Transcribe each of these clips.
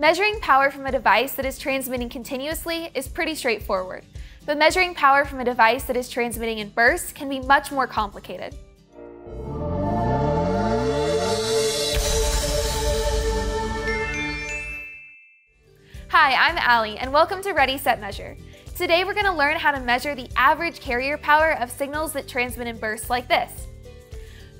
Measuring power from a device that is transmitting continuously is pretty straightforward, but measuring power from a device that is transmitting in bursts can be much more complicated. Hi, I'm Ally, and welcome to Ready, Set, Measure. Today we're going to learn how to measure the average carrier power of signals that transmit in bursts like this.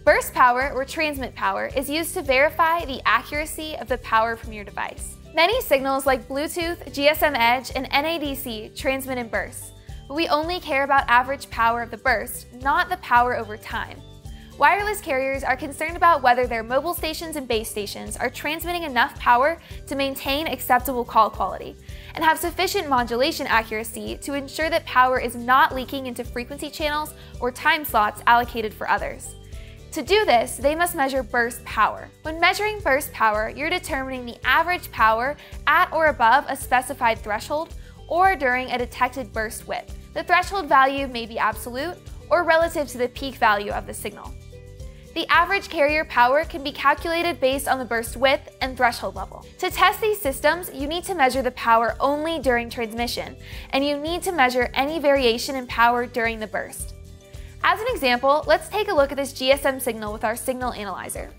Burst power, or transmit power, is used to verify the accuracy of the power from your device. Many signals like Bluetooth, GSM Edge, and NADC transmit in bursts, but we only care about average power of the burst, not the power over time. Wireless carriers are concerned about whether their mobile stations and base stations are transmitting enough power to maintain acceptable call quality, and have sufficient modulation accuracy to ensure that power is not leaking into frequency channels or time slots allocated for others. To do this, they must measure burst power. When measuring burst power, you're determining the average power at or above a specified threshold or during a detected burst width. The threshold value may be absolute or relative to the peak value of the signal. The average carrier power can be calculated based on the burst width and threshold level. To test these systems, you need to measure the power only during transmission, and you need to measure any variation in power during the burst. As an example, let's take a look at this GSM signal with our signal analyzer.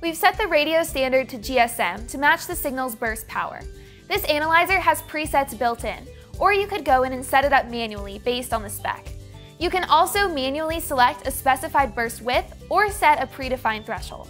We've set the radio standard to GSM to match the signal's burst power. This analyzer has presets built in, or you could go in and set it up manually based on the spec. You can also manually select a specified burst width or set a predefined threshold.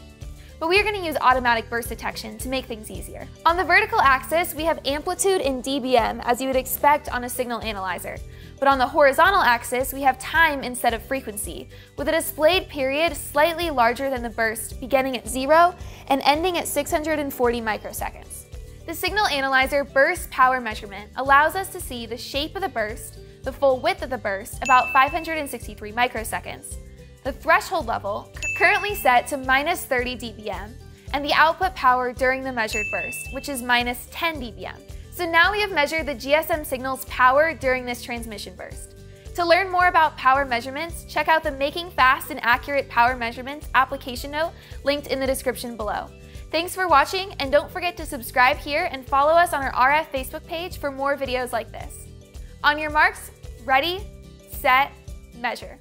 But we are going to use automatic burst detection to make things easier. On the vertical axis, we have amplitude in dBm as you would expect on a signal analyzer. But on the horizontal axis, we have time instead of frequency, with a displayed period slightly larger than the burst beginning at zero and ending at 640 microseconds. The signal analyzer burst power measurement allows us to see the shape of the burst, the full width of the burst, about 563 microseconds, the threshold level, currently set to minus 30 dBm, and the output power during the measured burst, which is minus 10 dBm. So now we have measured the GSM signal's power during this transmission burst. To learn more about power measurements, check out the Making Fast and Accurate Power Measurements application note linked in the description below. Thanks for watching, and don't forget to subscribe here and follow us on our RF Facebook page for more videos like this. On your marks, ready, set, measure.